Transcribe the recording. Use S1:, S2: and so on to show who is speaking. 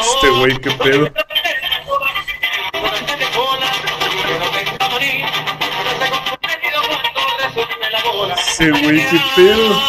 S1: Este güey, qué pedo. Ese güey, qué pedo.